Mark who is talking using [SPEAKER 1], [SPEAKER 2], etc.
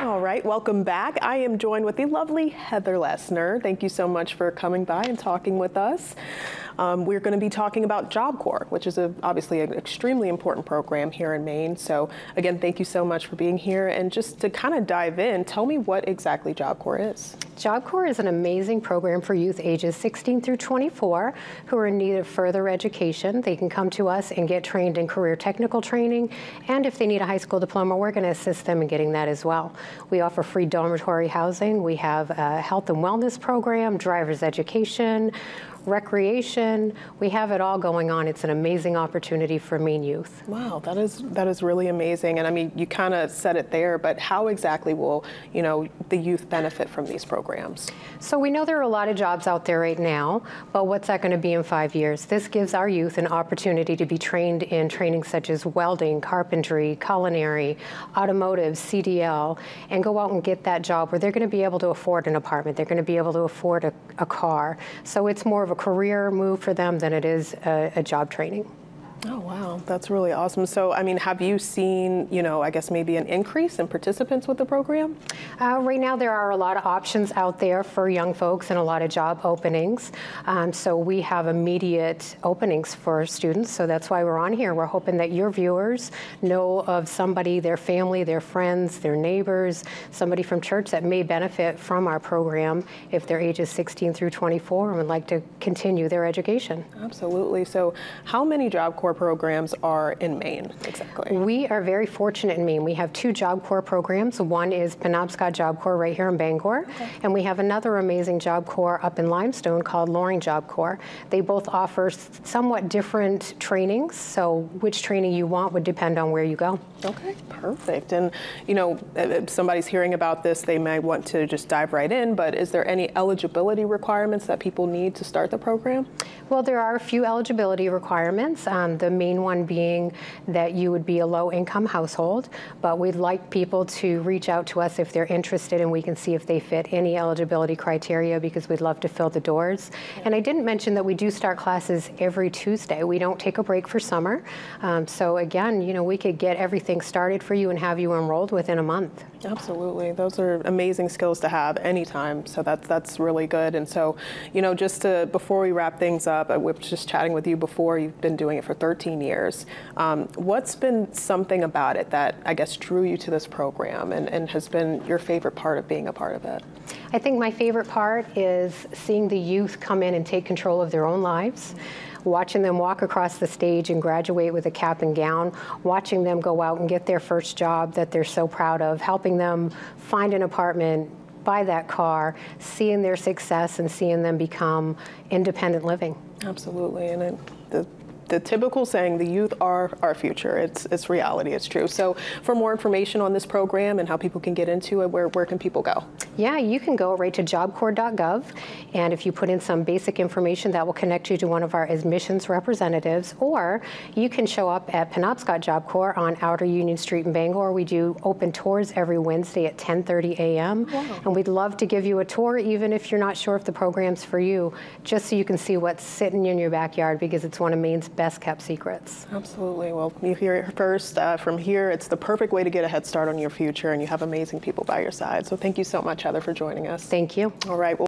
[SPEAKER 1] All right, welcome back. I am joined with the lovely Heather Lesner. Thank you so much for coming by and talking with us. Um, we're going to be talking about Job Corps, which is a, obviously an extremely important program here in Maine. So again, thank you so much for being here. And just to kind of dive in, tell me what exactly Job Corps is.
[SPEAKER 2] Job Corps is an amazing program for youth ages 16 through 24 who are in need of further education. They can come to us and get trained in career technical training, and if they need a high school diploma, we're going to assist them in getting that as well. We offer free dormitory housing. We have a health and wellness program, driver's education, recreation. We have it all going on. It's an amazing opportunity for Maine youth.
[SPEAKER 1] Wow, that is that is really amazing. And I mean, you kind of said it there, but how exactly will you know the youth benefit from these programs?
[SPEAKER 2] So we know there are a lot of jobs out there right now, but what's that going to be in five years? This gives our youth an opportunity to be trained in training such as welding, carpentry, culinary, automotive, CDL, and go out and get that job where they're going to be able to afford an apartment. They're going to be able to afford a, a car. So it's more of a career move for them than it is a, a job training.
[SPEAKER 1] Oh, wow. That's really awesome. So, I mean, have you seen, you know, I guess maybe an increase in participants with the program?
[SPEAKER 2] Uh, right now, there are a lot of options out there for young folks and a lot of job openings. Um, so, we have immediate openings for students. So, that's why we're on here. We're hoping that your viewers know of somebody, their family, their friends, their neighbors, somebody from church that may benefit from our program if they're ages 16 through 24 and would like to continue their education.
[SPEAKER 1] Absolutely. So, how many Job Corps Corps programs are in Maine exactly?
[SPEAKER 2] We are very fortunate in Maine. We have two Job Corps programs. One is Penobscot Job Corps right here in Bangor, okay. and we have another amazing Job Corps up in Limestone called Loring Job Corps. They both offer somewhat different trainings, so which training you want would depend on where you go.
[SPEAKER 1] Okay, perfect. And you know, if somebody's hearing about this, they may want to just dive right in, but is there any eligibility requirements that people need to start the program?
[SPEAKER 2] Well, there are a few eligibility requirements. Um, the main one being that you would be a low income household, but we'd like people to reach out to us if they're interested and we can see if they fit any eligibility criteria because we'd love to fill the doors. And I didn't mention that we do start classes every Tuesday. We don't take a break for summer. Um, so again, you know, we could get everything started for you and have you enrolled within a month.
[SPEAKER 1] Absolutely. Those are amazing skills to have anytime. So that's that's really good. And so, you know, just to, before we wrap things up, we were just chatting with you before, you've been doing it for 13 years. Um, what's been something about it that I guess drew you to this program and, and has been your favorite part of being a part of it?
[SPEAKER 2] I think my favorite part is seeing the youth come in and take control of their own lives. watching them walk across the stage and graduate with a cap and gown, watching them go out and get their first job that they're so proud of, helping them find an apartment, buy that car, seeing their success and seeing them become independent living.
[SPEAKER 1] Absolutely, and it, the the typical saying, the youth are our future. It's, it's reality, it's true. So for more information on this program and how people can get into it, where, where can people go?
[SPEAKER 2] Yeah, you can go right to jobcorps.gov. And if you put in some basic information, that will connect you to one of our admissions representatives. Or you can show up at Penobscot Job Corps on Outer Union Street in Bangor. We do open tours every Wednesday at 10.30 a.m. Wow. And we'd love to give you a tour, even if you're not sure if the program's for you, just so you can see what's sitting in your backyard because it's one of Maine's best kept secrets.
[SPEAKER 1] Absolutely. Well, you hear it first. Uh, from here, it's the perfect way to get a head start on your future, and you have amazing people by your side. So thank you so much, Heather, for joining us.
[SPEAKER 2] Thank you.
[SPEAKER 1] All right. Well,